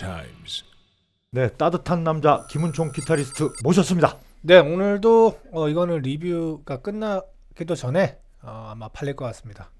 times. 네, 따뜻한 남자 김은총 기타리스트 모셨습니다. 네 오늘도 어, 이거는 리뷰가 끝나기도 전에 어, 아마 팔릴 것 같습니다.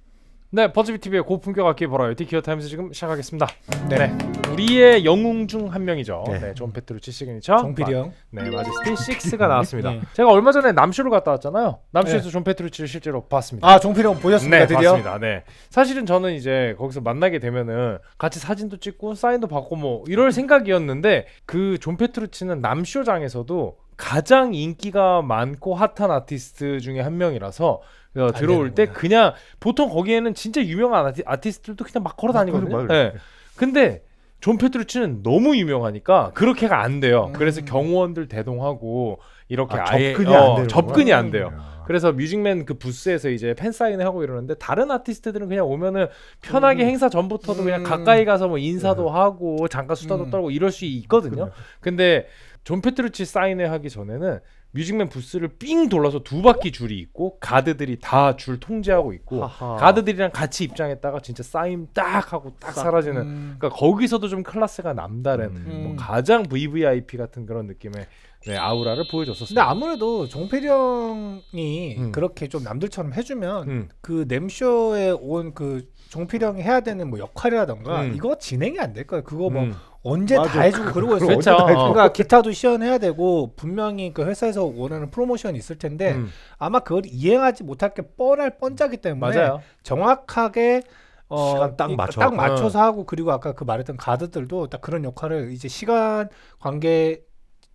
네, Buzzbee TV의 고품격 악기 버라이어티 Gear Times 지금 시작하겠습니다. 네, 네, 우리의 영웅 중 한 명이죠. 네. 네, 존 페트루치 시그니처. 정필이 형. 마, 네, Majesty 6가 나왔습니다. 네. 제가 얼마 전에 NAMM쇼를 갔다 왔잖아요. NAMM쇼에서 존 페트루치를 실제로 봤습니다. 아 종필이 형 보셨습니까 네, 드디어? 봤습니다. 네. 사실은 저는 이제 거기서 만나게 되면은 같이 사진도 찍고 사인도 받고 뭐 이럴 생각이었는데 그 존 페트루치는 NAMM쇼장에서도 가장 인기가 많고 핫한 아티스트 중에 한 명이라서 어, 들어올 때. 그냥 보통 거기에는 진짜 유명한 아티, 아티스트들도 그냥 막 걸어 다니거든요. 막 네. 근데 존 페트루치는 너무 유명하니까 그렇게가 안 돼요. 음. 그래서 경호원들 대동하고 이렇게 아, 아, 예 접근이 안 되는구나. 접근이 안 돼요. 야. 그래서 Music Man 그 부스에서 이제 팬 사인회 하고 이러는데 다른 아티스트들은 그냥 오면은 편하게 음. 행사 전부터도 그냥 음. 가까이 가서 뭐 인사도 하고 잠깐 수다도 음. 떨고 이럴 수 있거든요. 그래요. 근데 존 페트루치 사인회 하기 전에는 뮤직맨 부스를 삥 돌아서 두 바퀴 줄이 있고 가드들이 다 줄 통제하고 있고 하하. 가드들이랑 같이 입장했다가 진짜 사인 딱 하고 딱 싹. 사라지는 음. 그러니까 거기서도 좀 클래스가 남다른 음. 뭐 가장 VVIP 같은 그런 느낌의 네, 아우라를 근데 보여줬었습니다. 아무래도 정필이 형이 음. 그렇게 좀 남들처럼 해주면 음. 그 냄쇼에 온그 종필이 형이 해야 되는 뭐 역할이라던가 음. 이거 진행이 안 될 거예요. 그거 뭐 음. 언제 맞아. 다 해주고 그러고 있어요. 그렇죠. 어. 그러니까 기타도 시연해야 되고 분명히 그 회사에서 원하는 프로모션이 있을 텐데 음. 아마 그걸 이행하지 못할 게 뻔할 뻔짜기 때문에 맞아요. 정확하게 어, 시간 딱 이- 맞춰. 딱 맞춰서 하고 그리고 아까 그 말했던 가드들도 딱 그런 역할을 이제 시간 관계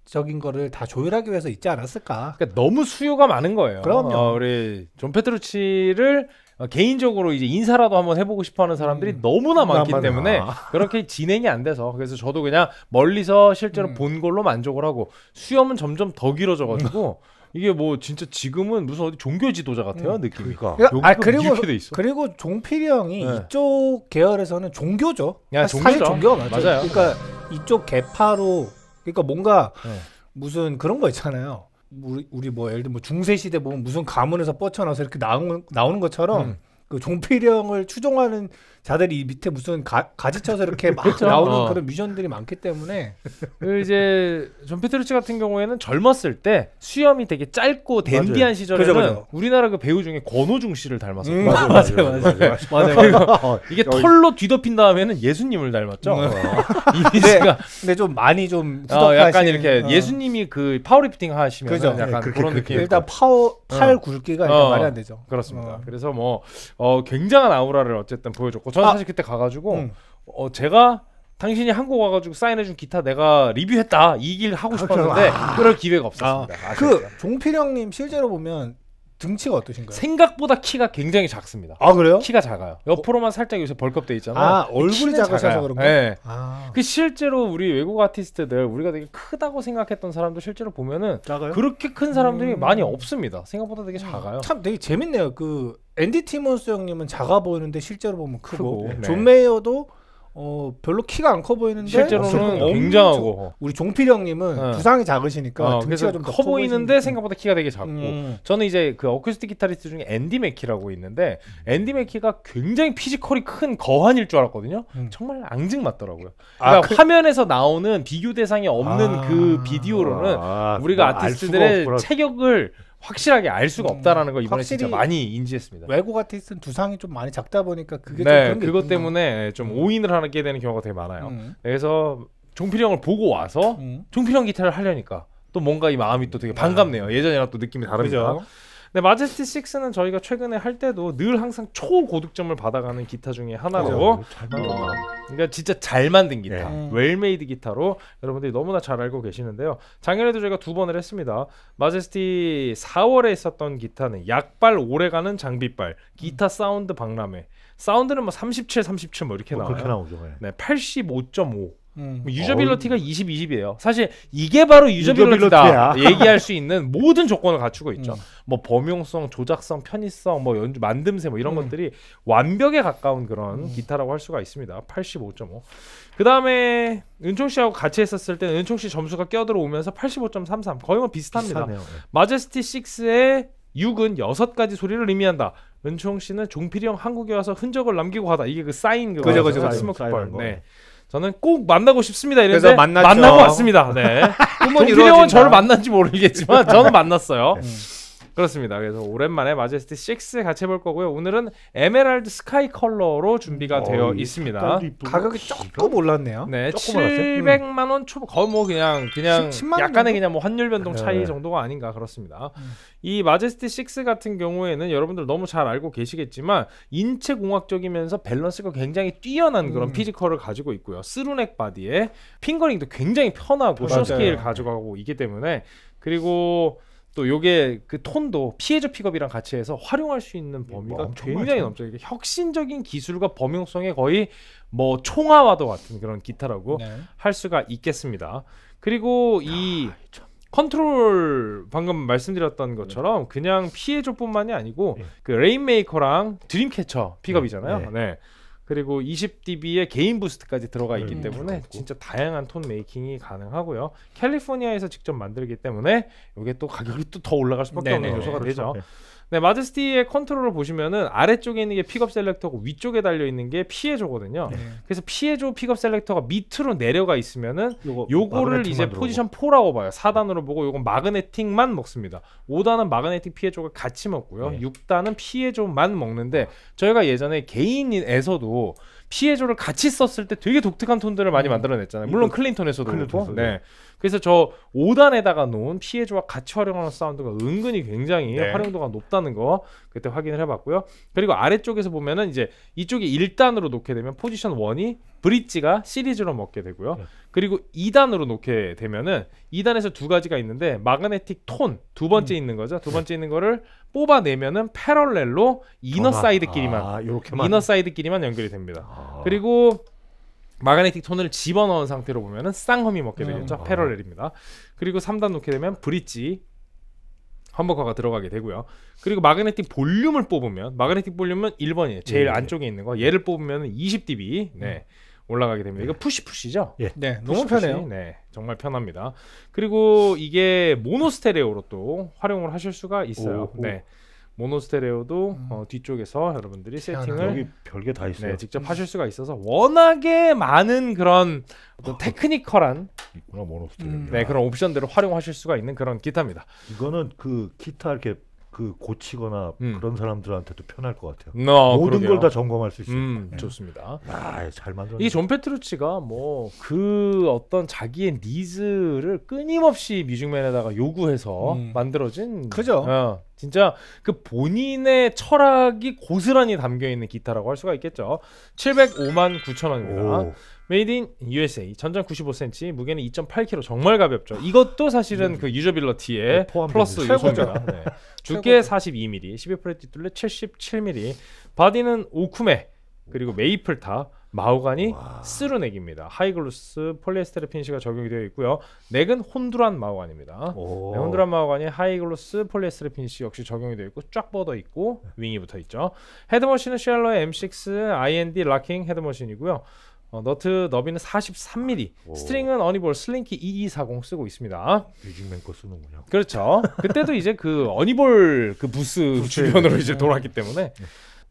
적인 거를 다 조율하기 위해서 있지 않았을까? 그러니까 너무 수요가 많은 거예요. 그럼요. 어, 우리 존 페트루치를 어, 개인적으로 이제 인사라도 한번 해보고 싶어하는 사람들이 음. 너무나 많기 많아. 때문에 그렇게 진행이 안 돼서 그래서 저도 그냥 멀리서 실제로 음. 본 걸로 만족을 하고 수염은 점점 더 길어져가지고 이게 뭐 진짜 지금은 무슨 어디 종교 지도자 같아요 음. 느낌이. 그러니까 아, 그리고 이렇게 돼 있어. 그리고 종필이 형이 네. 이쪽 계열에서는 종교죠. 야, 사실 종교죠. 종교가 맞아요. 맞아요. 그러니까 이쪽 계파로 그러니까 뭔가 네. 무슨 그런 거 있잖아요. 우리, 우리 뭐 예를 들면 뭐 중세 시대 보면 무슨 가문에서 뻗쳐나서 이렇게 나오는 나오는 것처럼 음. 그 종필이 형을 추종하는 자들이 이 밑에 무슨 가, 가지 쳐서 이렇게 막 그렇죠. 나오는 어. 그런 뮤지션들이 많기 때문에 그 이제 존 페트루치 같은 경우에는 젊었을 때 수염이 되게 짧고 댄디한. 시절에는 그죠, 그죠. 우리나라 그 배우 중에 권오중 씨를 닮았어요. 음, 맞아요, 맞아요, 맞아요, 맞아요. 맞아요. 어, 이게 털로 뒤덮인 다음에는 예수님을 닮았죠. 음. 이미지가 근데 좀 많이 좀 어, 약간 이렇게 어. 예수님이 그 파워리프팅 하시면 그죠. 약간 네, 그렇게, 그런. 느낌. 일단 파워 팔 어. 굵기가 일단 어. 말이 안 되죠. 그렇습니다. 어. 그래서 뭐 어, 굉장한 아우라를 어쨌든 보여줬고 저는 아. 사실 그때 가가지고 음. 어, 제가 당신이 한국 와가지고 사인해준 기타 내가 리뷰했다 이 길 하고 싶었는데 그럴 기회가 없었습니다. 아쉽게도. 그 종필 형님 실제로 보면 등치가 어떠신가요? 생각보다 키가 굉장히 작습니다. 아 그래요? 키가 작아요. 옆으로만 살짝 요새 벌크업 돼 있잖아요. 아 얼굴이 키는 작으셔서 작아요. 그런 거. 네. 아. 그 실제로 우리 외국 아티스트들 우리가 되게 크다고 생각했던 사람도 실제로 보면은 작아요? 그렇게 큰 사람들이 음. 많이 없습니다. 생각보다 되게 작아요. 참 되게 재밌네요. 그 앤디 티몬스 형님은 작아 보이는데 실제로 보면 크고, 크고, 네. 존 메이어도 어 별로 키가 안 커 보이는데 실제로는 엄청- 굉장하고 우리 종필 형님은 어. 두상이 작으시니까 어, 등치가 그래서 좀더 커 보이는데 생각보다 키가 되게 작고 음. 저는 이제 그 어쿠스틱 기타리스트 중에 앤디 맥키라고 있는데 앤디 맥키가 굉장히 physical이 큰 거한일 줄 알았거든요. 음. 정말 앙증 맞더라고요. 아, 그러니까 그- 화면에서 나오는 비교 대상이 없는 아. 그 비디오로는 아, 우리가 아티스트들의. 체격을 확실하게 알 수가 음, 없다라는 걸 이번에 진짜 많이 인지했습니다. 외국 아티스트는 두상이 좀 많이 작다 보니까 그게 좀 네, 게 그것. 때문에 좀 음. 오인을 하게 되는 경우가 되게 많아요. 음. 그래서 종필이 형을 보고 와서 음. 종필이 형 기타를 하려니까 또 뭔가 이 마음이 또 되게 반갑네요. 예전이랑 또 느낌이 다릅니다. 그죠? 네, Majesty 6는 저희가 최근에 할 때도 늘 항상 초고득점을 받아가는 기타 중에. 잘 만들었다. 그러니까 진짜 잘 만든 기타, 네. well-made 기타로 여러분들이 너무나 잘 알고 계시는데요. 작년에도 저희가 두 번을 했습니다. Majesty 4월에 있었던 기타는 약발 오래가는 장비발, 기타 사운드 박람회. 사운드는 뭐 37, 37 뭐 이렇게 뭐 나와요. 그렇게 나오죠. 예. 네, 85.5. 음. 뭐 usability가 20, 20이에요. 사실 이게 바로 usability다 usability야. 얘기할 수 있는 모든 조건을 갖추고 있죠. 음. 뭐 범용성, 조작성, 편의성, 뭐 연주 만듦새 뭐 이런 음. 것들이 완벽에 가까운 그런 음. 기타라고 할 수가 있습니다. 85.5. 그 다음에 은총 씨하고 같이 했었을 때는 은총 씨 점수가 껴들어오면서 85.33 거의 뭐 비슷합니다. 비슷하네요. 예. Majesty 6의 6은 여섯 가지 소리를 의미한다. 은총 씨는 종필이 형 한국에 와서 흔적을 남기고 가다. 이게 그 사인 그거 그죠, 그죠, 그죠. Smoke Pearl. 사인한 거. 네. 저는 꼭 만나고 싶습니다. 만났죠. 만나고 왔습니다. 네. 이루어진다. 저를 만난지 모르겠지만 저는 만났어요. 음. 그렇습니다. 그래서 오랜만에 Majesty 6 같이 해볼 거고요. 오늘은 Emerald Sky 컬러로 준비가 되어 어, 이 있습니다. 가격이 조금 올랐네요. 네, 조금 올랐어요? 700만 원 초반 거의 뭐 그냥 그냥 10만 원 약간의 정도? 그냥 뭐 환율 변동 차이 네. 정도가 아닌가 그렇습니다. 음. 이 Majesty 6 같은 경우에는 여러분들 너무 잘 알고 계시겠지만 인체 공학적이면서 밸런스가 굉장히 뛰어난 그런 음. physical을 가지고 있고요. through neck body에 fingering도 굉장히 편하고. short scale 가져가고 있기 때문에 그리고 또 요게 그 톤도 piezo 픽업이랑 같이 해서 활용할 수 있는 범위가 뭐 굉장히. 넘쳐. 이게 혁신적인 기술과 범용성에 거의 뭐 총화와도 같은 그런 기타라고 네. 할 수가 있겠습니다. 그리고 이 컨트롤 방금 말씀드렸던 것처럼 그냥 piezo뿐만이 아니고 예. 그 Rainmaker랑 Dreamcatcher 픽업이잖아요. 네. 네. 그리고 20dB의 gain boost까지 들어가 있기 음, 때문에 그렇고. 진짜 다양한 tone making이 가능하고요. 캘리포니아에서 직접 만들기 때문에 이게 또 가격이 또 더 올라갈 수밖에 네네. 없는 요소가 그렇죠. 되죠. 네. 네, Majesty의 컨트롤을 보시면은 아래쪽에 있는 게 픽업 selector고 위쪽에 달려 있는 게 piezo거든요. 네. 그래서 piezo 픽업 selector가 밑으로 내려가 있으면은 요거 magnetic만 이제. 포지션 4라고 봐요. 4단으로 보고 요건 magnetic만 먹습니다. 5단은 magnetic piezo가 같이 먹고요. 네. 6단은 piezo만 먹는데 저희가 예전에 gain에서도 piezo를 같이 썼을 때 되게 독특한 톤들을 많이 음. 만들어냈잖아요. 물론 이거 clean tone에서도 그렇고. 네. 그래서 저 5단에다가 놓은 piezo와 같이 활용하는 사운드가 은근히 굉장히 네. 활용도가 높다는 거 그때 확인을 해봤고요. 그리고 아래쪽에서 보면은 이제 이쪽에 1단으로 놓게 되면 포지션 1이 bridge가 시리즈로 먹게 되고요. 네. 그리고 2단으로 놓게 되면은 2단에서 두 가지가 있는데 magnetic 톤 두 번째 음. 있는 거죠. 두 번째 있는 거를 뽑아내면은 parallel로 inner. side끼리만 아, inner side끼리만 연결이 됩니다. 아. 그리고 magnetic 톤을 집어넣은 상태로 보면은 쌍험이 먹게 음. 되겠죠. 아. parallel입니다. 그리고 3단 놓게 되면 bridge humbucker가 들어가게 되고요. 그리고 magnetic 볼륨을 뽑으면 magnetic 볼륨은 1번이에요. 제일 예, 예. 안쪽에 있는 거. 얘를 뽑으면 20dB 네. 올라가게 됩니다. 이거 push push죠? 네, 너무 push push. 편해요. 네, 정말 편합니다. 그리고 이게 모노 스테레오로 또 활용을 하실 수가 있어요. 오, 오. 네. 모노 스테레오도 음. 어, 뒤쪽에서 여러분들이 희한하네. 세팅을 여기 별게 다 있어요. 네, 직접 하실 수가 있어서 워낙에 많은 그런 어떤 technical한 있구나 모노스테레오. 음. 네, 그런 옵션들을 활용하실 수가 있는 그런 기타입니다. 이거는 그 기타 이렇게 그 고치거나 음. 그런 사람들한테도 편할 것 같아요. 어, 모든 그러게요. 걸 다 점검할 수 있어요. 음, 네. 좋습니다. 아, 잘 만들었네. 이 존 페트루치가 뭐 그 어떤 자기의 needs를 끊임없이 Music Man에다가 요구해서 음. 만들어진 그죠. 어, 진짜 그 본인의 철학이 고스란히 담겨 있는 기타라고 할 수가 있겠죠. 705만 9천 원입니다. 오, made in USA 전장 95cm 무게는 2.8kg 정말 가볍죠. 이것도 사실은 그 usability의 네, 플러스. 요소입니다. 네. 두께 최고죠. 42mm, 12 fret 뒷둘레 77mm, body는 okoume 그리고 maple top, 마호가니 와. through neck입니다. high gloss 폴리에스테르 finish가 적용이 되어 있고요. neck은 Honduran 마호가니입니다. 오. 네, Honduran 마호가니 high gloss 폴리에스테르 finish 역시 적용이 되어 있고 쫙 뻗어 있고 wing이 붙어 있죠. head machine은 Schaller의 M6 IND locking head machine이고요. 어, 너트 너비는 43mm, 오. string은 Ernie Ball Slinky 2240 쓰고 있습니다. Music Man 거 쓰는군요. 그렇죠. 그때도 이제 그 Ernie Ball 그 부스 주변으로 이제 돌았기 때문에.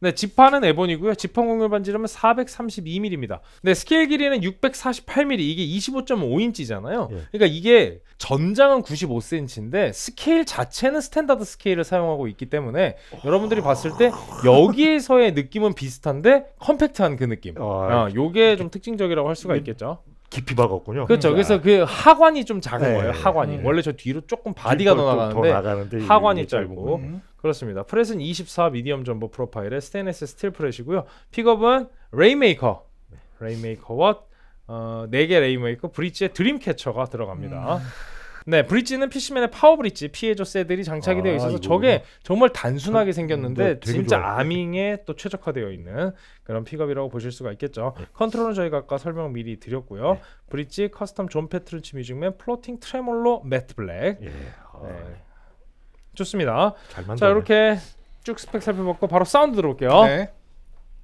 네, 지판은 ebony고요. 지판 곡률 반지름은 432mm입니다. 네, 스케일 길이는 648mm. 이게 25.5인치잖아요. 예. 그러니까 이게 전장은 95cm인데 스케일 자체는 standard scale을 사용하고 있기 때문에 여러분들이 봤을 때 여기에서의 느낌은 비슷한데 compact한 그 느낌. 아, 아, 요게 좀 특징적이라고 할 수가 있겠죠. 깊이 박았군요. 그렇죠. 그래서 그 하관이 좀 작은 네. 거예요. 하관이. 음. 원래 저 뒤로 조금 body가 더 나가는데 나가는데 하관이 짧고. 음. 그렇습니다. fret은 24 medium jumbo profile의 stainless steel fret이고요. 픽업은 Rainmaker, Rainmaker와 어, 4개 레이메이커 브릿지에 드림캐쳐가 들어갑니다. 음. 네, bridge는 Fishman의 Power Bridge piezo saddle이 장착이 아, 되어 있어서 이거 저게 정말 단순하게 저- 생겼는데 진짜 좋아요. arming에 또 최적화되어 있는 그런 픽업이라고 보실 수가 있겠죠. 네. 컨트롤은 저희가 아까 설명 미리 드렸고요. 네. bridge custom 존 페트루치 Music Man floating 트레몰로 matte black. 예. 아, 네. 좋습니다. 자 이렇게 쭉 스펙 살펴봤고 바로 사운드 들어볼게요. 네.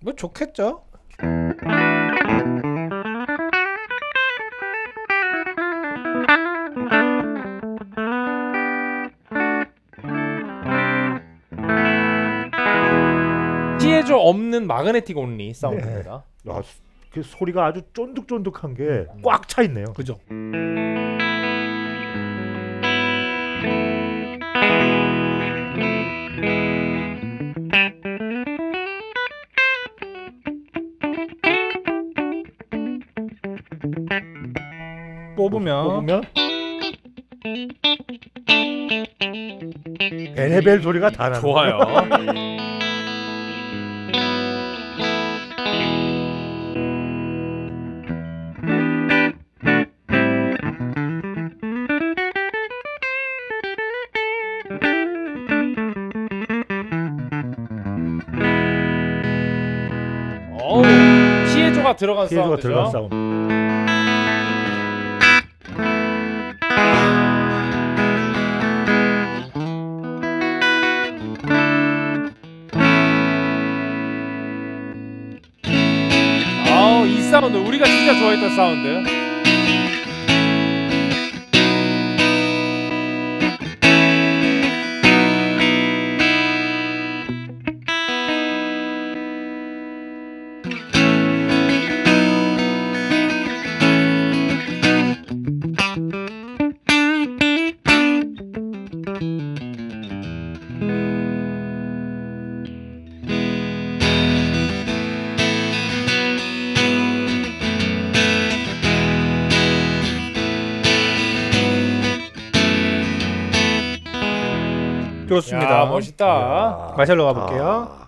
뭐 좋겠죠. 없는 마그네틱 온리 사운드입니다. 야, 그 소리가 아주 쫀득쫀득한 게 꽉 차 있네요. 그죠? 뽑으면 뽑으면 베레벨 소리가 다 나는 좋아요. 들어간 피해가 사운드죠. 들어간 사운드. 아우 이 사운드 우리가 진짜 좋아했던 사운드. 멋있다. 이야. 마샬로 가볼게요.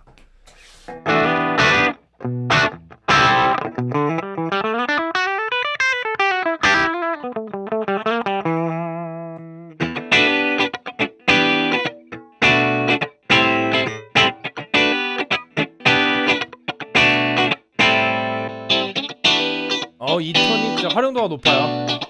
아, 어이 톤이 진짜 활용도가 높아요.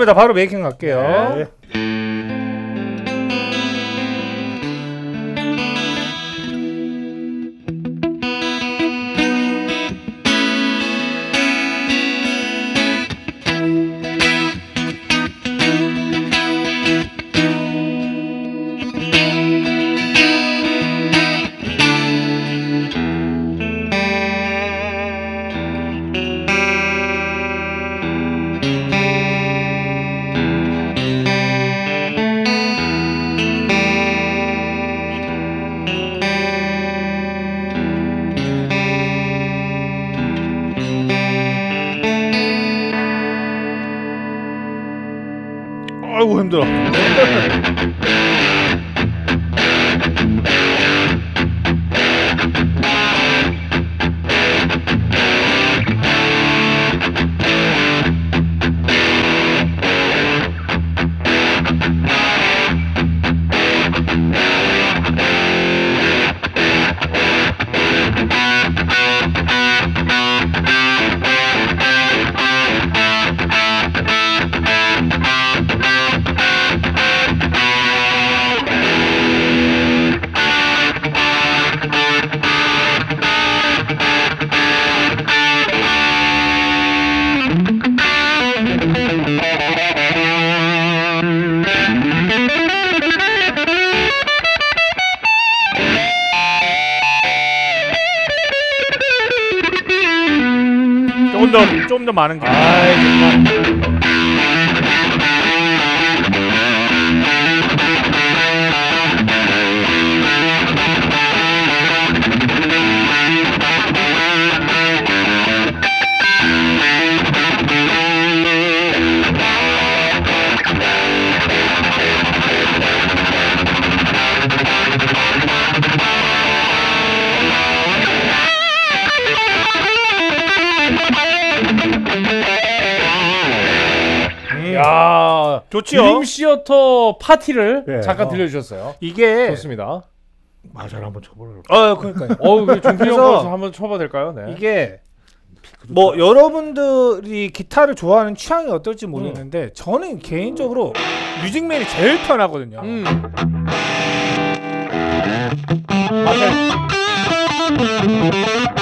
좋습니다. 바로 메이킹 갈게요. 네. 힘들어. 좀 더 많은 게. 아이 정말. 야 좋지요. 드림 시어터 파티를 네. 잠깐 어. 들려주셨어요. 이게 좋습니다. 마잘 한번 쳐보라. 어 그러니까요. 어우 좀필요 그래서 서 한번 쳐봐도 될까요? 네. 이게 뭐 여러분들이 기타를 좋아하는 취향이 어떨지 모르겠는데 저는 개인적으로 뮤직맨이 제일 편하거든요. 음. 오.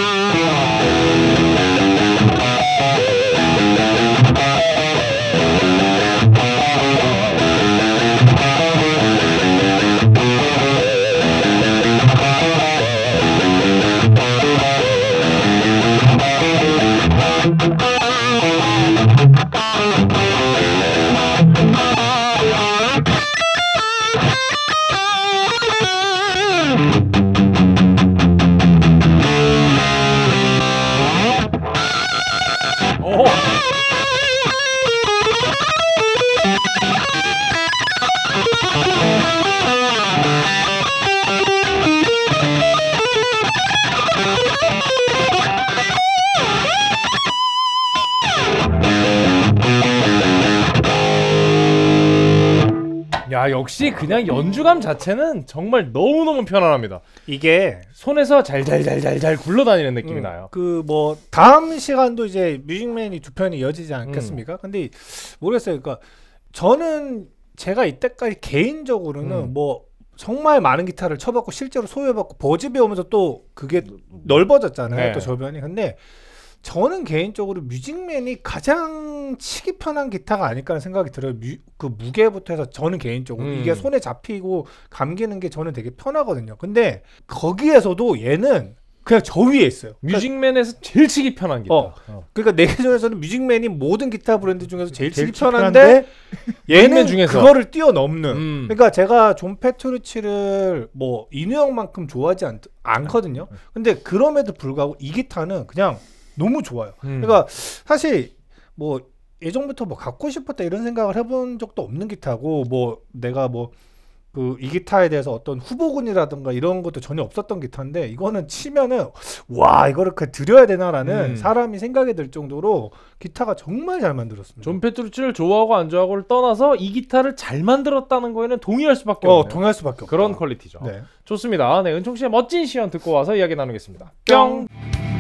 야 역시 그냥 연주감 자체는 정말 너무 너무 편안합니다. 이게 손에서 잘잘잘잘잘 굴러다니는 느낌이 나요. 그 뭐 다음 시간도 이제 뮤직맨이 두 편이 이어지지 않겠습니까? 근데 모르겠어요. 그러니까 저는 제가 이때까지 개인적으로는 음. 뭐 정말 많은 기타를 쳐봤고 실제로 소유해봤고 버즈 배우면서 또 그게 넓어졌잖아요. 네. 또 저변이. 근데 저는 개인적으로 뮤직맨이 가장 치기 편한 기타가 아닐까라는 생각이 들어요. 뮤, 그 무게부터 해서 저는 개인적으로 음. 이게 손에 잡히고 감기는 게 저는 되게 편하거든요. 근데 거기에서도 얘는 그냥 저 위에 있어요. 그러니까, Music Man에서 제일 치기 편한 기타. 어. 어. 그러니까 내 기준에서는 Music Man이 모든 기타 브랜드 중에서 제일, 제일 치기 편한데 얘는 중에서. 그거를 뛰어넘는. 음. 그러니까 제가 존 페트루치를 뭐 이누형만큼 좋아하지 않, 않거든요. 근데 그럼에도 불구하고 이 기타는 그냥 너무 좋아요. 음. 그러니까 사실 뭐 예전부터 뭐 갖고 싶었다 이런 생각을 해본 적도 없는 기타고 뭐 내가 뭐 그 이 기타에 대해서 어떤 후보군이라든가 이런 것도 전혀 없었던 기타인데 이거는 치면은 와 이거를 그 들여야 되나라는 음. 사람이 생각이 들 정도로 기타가 정말 잘 만들었습니다. 존 페트루치를 좋아하고 안 좋아하고를 떠나서 이 기타를 잘 만들었다는 거에는 동의할 수밖에 어 없네요. 동의할 수밖에 없다. 그런 퀄리티죠. 네. 좋습니다. 네, 은총 씨의 멋진 시연 듣고 와서 이야기 나누겠습니다. 뿅. 뿅.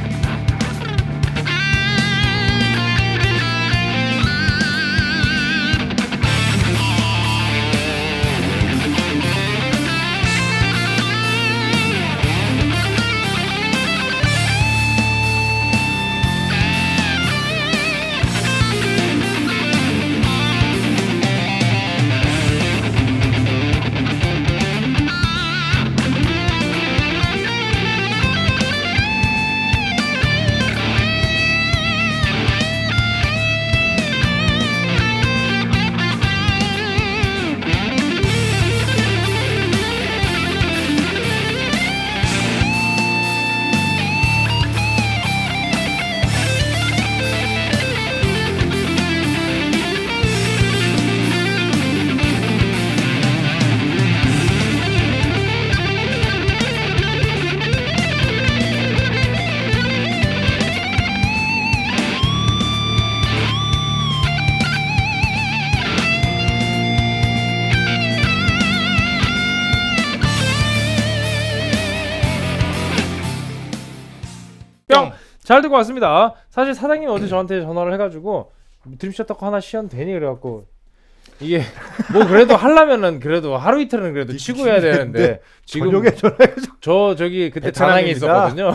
잘 듣고 왔습니다. 사실 사장님 어제 저한테 전화를 해가지고 드림샷 거 하나 시연 되니 그래갖고 이게 뭐 그래도 하려면은 그래도 하루 이틀은 그래도 치고 해야 되는데 지금 저녁에 전화해서 저 저기 그때 베트남입니다. 있었거든요.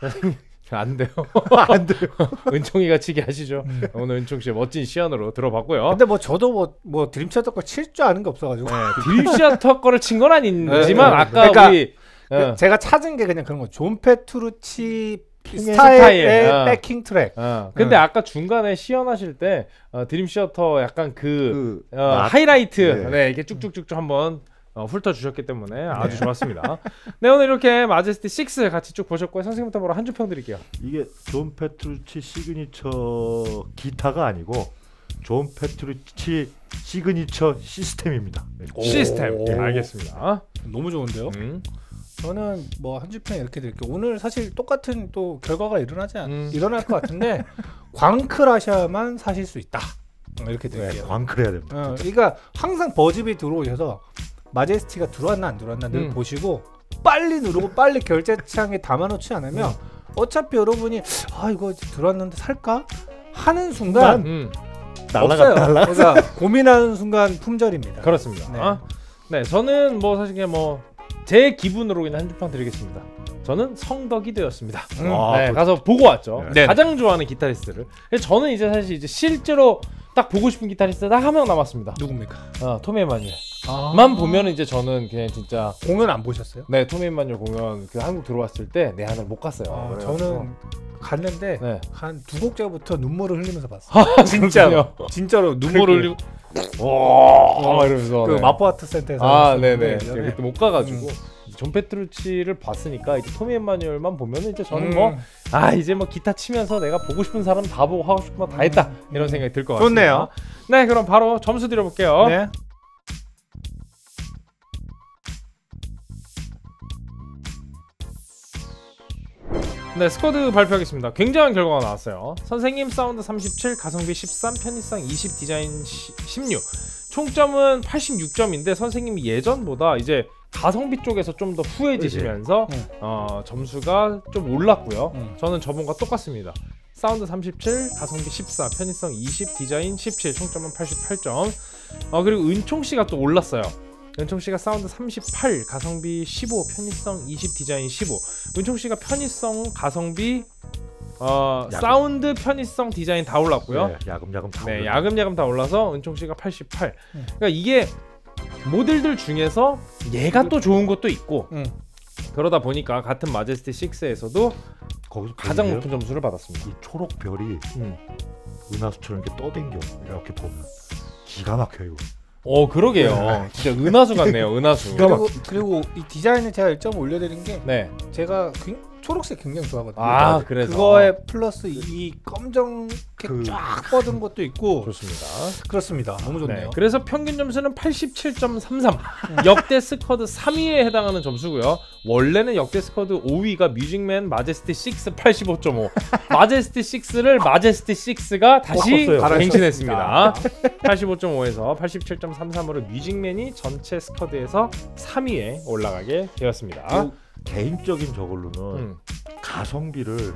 안 돼요. 안 돼요. 은총이가 치게 하시죠. 오늘 은총 씨의 멋진 시연으로 들어봤고요. 근데 뭐 저도 뭐, 뭐 드림차도 거칠 줄 아는 게 없어가지고 네, 드림샷 거를 친 건 아니지만 네, 네. 아까 그러니까 우리 그 어, 제가 찾은 게 그냥 그런 거. 존 페트루치 스타일, 스타일의 어. backing track. 어, 근데 네. 아까 중간에 시연하실 때 어, Dream Theater 약간 그, 그 어, 맛? 하이라이트 네. 네. 이렇게 쭉쭉쭉쭉 한번 어, 훑어 주셨기 때문에 아주 좋았습니다. 네 오늘 이렇게 Majesty 6 같이 쭉 보셨고요. 선생님부터 바로 한 줄 평 드릴게요. 이게 존 페트루치 시그니처 기타가 아니고 존 페트루치 시그니처 시스템입니다. 네. 오. 시스템 네, 알겠습니다. 너무 좋은데요? 음. 저는 뭐 한 줄평 이렇게 드릴게요. 오늘 사실 똑같은 또 결과가 일어나지 않, 음. 일어날 것 같은데 광클하셔야만 사실 수 있다. 이렇게 네, 될게요. 광클해야 됩니다. 어, 그러니까 항상 버즈비 들어오셔서 마제스티가 들어왔나 안 들어왔나 늘 음. 보시고 빨리 누르고 빨리 결제창에 담아놓지 않으면 어차피 여러분이 아 이거 들어왔는데 살까 하는 순간 음, 날라가. 날라. 그러니까 고민하는 순간 품절입니다. 그렇습니다. 네. 네. 저는 뭐 사실 그냥 뭐 제 기분으로 그냥 한 줄평 드리겠습니다. 저는 성덕이 되었습니다. 음. 아, 네, 그- 가서 보고 왔죠. 네. 가장 좋아하는 기타리스트를. 저는 이제 사실 이제 실제로 딱 보고 싶은 기타리스트 딱 한 명 남았습니다. 누굽니까? 어, 톰 에마뉴엘. 아. 만 보면 이제 저는 그냥 진짜 공연 안 보셨어요? 네, 톰 에마뉴엘 공연 그 한국 들어왔을 때 내 하늘 못 갔어요. 아. 저는 갔는데 네. 한두 곡째부터 눈물을 흘리면서 봤어요. 진짜로 진짜로 눈물을 흘리고 와, 이러면서 그 네. 마포 아트 센터에서 아, 네네. 제가 그때 못 가가지고 존 페트루치를 봤으니까 이제 토미 엠마뉴엘만 보면 이제 저는 음. 뭐아 이제 뭐 기타 치면서 내가 보고 싶은 사람 다 보고 하고 싶은 거다 했다 이런 생각이 들 것 같습니다. 좋네요. 네, 그럼 바로 점수 드려볼게요. 네. 네, 스쿼드 발표하겠습니다. 굉장한 결과가 나왔어요. 선생님 사운드 37, 가성비 13, 편의성 20, 디자인 16. 총점은 86점인데 선생님이 예전보다 이제 가성비 쪽에서 좀 더 후해지시면서 음. 어, 점수가 좀 올랐고요. 음. 저는 저번과 똑같습니다. 사운드 37, 가성비 14, 편의성 20, 디자인 17, 총점은 88점. 어, 그리고 은총 씨가 또 올랐어요. 은총 씨가 사운드 38, 가성비 15, 편의성 20, 디자인 15. 은총 씨가 편의성, 가성비, 어, 야금. 사운드, 편의성, 디자인 다 올랐고요. 네, 야금야금 다 네. 야금야금 다 올라서 은총 씨가 88. 음. 그러니까 이게 모델들 중에서 얘가 또 좋은 것도 있고 음. 그러다 보니까 같은 마제스티 6에서도 거기서 가장 보이세요? 높은 점수를 받았습니다. 이 초록 별이 음. 은하수처럼 이렇게 떠댕겨 이렇게 보면 기가 막혀요. 어 그러게요. 진짜 은하수 같네요. 은하수. 그리고 그리고 이 디자인에 제가 1점 올려드린 게 네. 제가 굉- 초록색 굉장히 좋아하거든요. 아 그래서 그거에 플러스 이 검정 그- 쫙 뻗은 것도 있고 좋습니다. 그렇습니다. 너무 네. 좋네요. 그래서 평균 점수는 87.33. 역대 스쿼드 3위에 해당하는 점수고요. 원래는 역대 스쿼드 5위가 뮤직맨 마제스티 6 85.5. 마제스티 6를 마제스티 6가 다시. 갱신했습니다. 85.5에서 87.33으로 뮤직맨이 전체 스쿼드에서 3위에 올라가게 되었습니다. 그 개인적인 저걸로는 음. 가성비를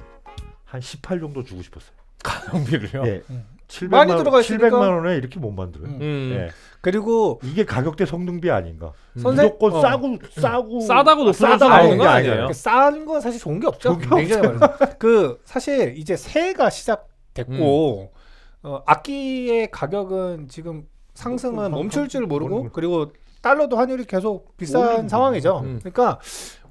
한 18 정도 주고 싶었어요. 가성비를요. 예. 음. 700만, 많이 들어가 있으니까. 700만 원에 이렇게 못 만들어요. 음. 음. 예. 그리고 이게 가격대 성능비 아닌가? 선생- 무조건 어. 싸고 싸고 싸다고 높은 싸다고 점수 나오는 하는 건게 아니에요. 그 싼건 사실 좋은 게 없죠. 좋은 게 굉장히. 그 사실 이제 새해가 시작됐고 음. 어, 악기의 가격은 지금 상승은 상- 멈출 줄 모르고 모르고. 그리고 달러도 환율이 계속 비싼 상황이죠. 음. 그러니까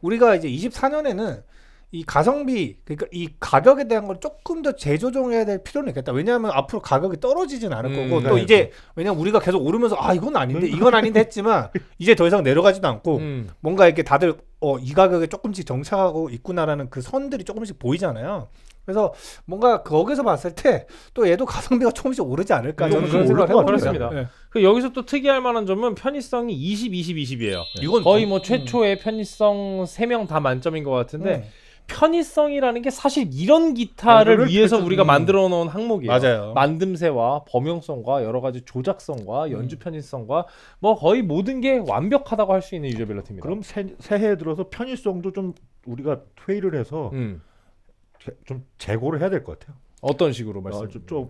우리가 이제 24년에는 이 가성비 그러니까 이 가격에 대한 걸 조금 더 재조정해야 될 필요는 있겠다. 왜냐하면 앞으로 가격이 떨어지진 않을 음, 거고 또 네. 이제 왜냐면 우리가 계속 오르면서 아 이건 아닌데 이건 아닌데 했지만 이제 더 이상 내려가지도 않고 음. 뭔가 이렇게 다들 어, 이 가격에 조금씩 정착하고 있구나라는 그 선들이 조금씩 보이잖아요. 그래서 뭔가 거기서 봤을 때 또 얘도 가성비가 조금씩 오르지 않을까 저는 음, 그런 생각을 해봅니다. 네. 그 여기서 또 특이할 만한 점은 편의성이 20, 20, 20이에요. 이건 거의 좀- 뭐 최초의 편의성 3명 다 만점인 것 같은데 음. 편의성이라는 게 사실 이런 기타를 그걸 위해서 그렇죠. 우리가 음. 만들어 놓은 항목이에요. 맞아요. 만듦새와 범용성과 여러 가지 조작성과 연주 음. 편의성과 뭐 거의 모든 게 완벽하다고 할 수 있는 유저빌리티입니다. 그럼 새, 새해에 들어서 편의성도 좀 우리가 회의를 해서 음. 제- 좀 재고를 해야 될 것 같아요. 어떤 식으로 어, 말씀? 좀, 좀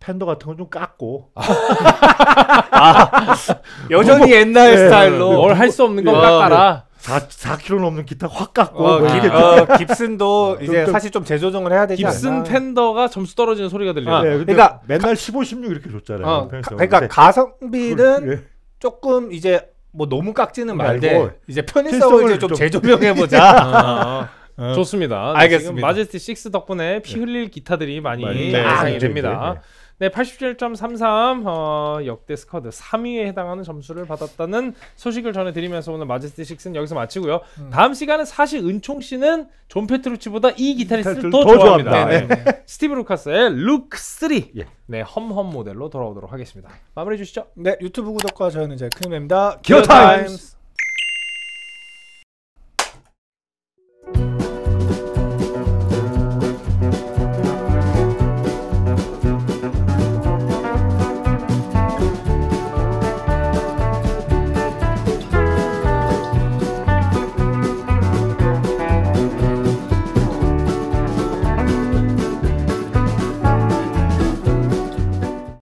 팬더 같은 건 좀 깎고 여전히 옛날 네, 스타일로 네. 뭘할 수 없는 건 어, 깎아라. 4, 4kg 넘는 기타 확 깎고 어, 뭐 깁, 이렇게 어, 깁슨도 좀- 이제 좀- 사실 좀 재조정을 해야 되지 깁슨 않나. 팬더가 점수 떨어지는 소리가 들려요. 아, 네, 그러니까 맨날 15, 16 이렇게 줬잖아요. 어, 가. 그러니까 근데 가성비는 예. 조금 이제 뭐 너무 깎지는 말고 이제 편의성을 이제 좀 좀- 재조명해 보자. 아, 어. 좋습니다. 네, 알겠습니다. 지금 마제스티 6 덕분에 피 흘릴 기타들이 많이 네. 예상이 네. 됩니다. 네, 87.33 어, 역대 스쿼드 3위에 해당하는 점수를 받았다는 소식을 전해드리면서 오늘 마제스티 6는 여기서 마치고요. 음. 다음 시간은 사실 은총 씨는 존 페트루치보다 이 기타리스트를 더, 더 좋아합니다. 좋아합니다. 네. 스티브 루카서의 Luke 3. 예. 네, 험험 모델로 돌아오도록 하겠습니다. 마무리해 주시죠. 네 유튜브 구독과 저는 이제 크림입니다. 기어 타임스!